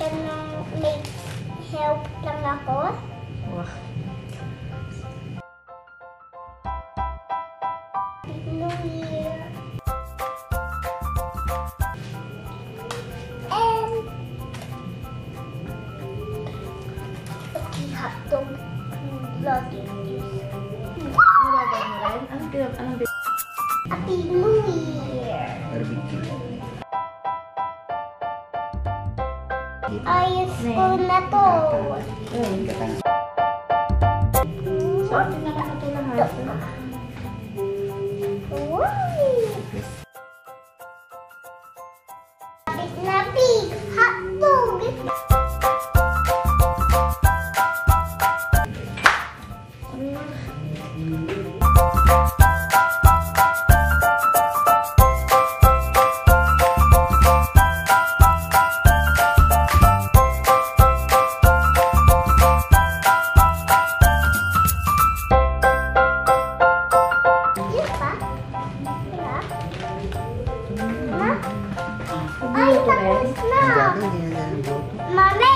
Tanong, may help lang ako. Wah. New Year. And okay, hotdog. Vlogging this. Nalagay mo rin? Anong pinag... Anong pinag... Happy New Year. Barbecue. ああいうこんなと、うん、なピーハットグこんな。爱他不是吗？妈妈。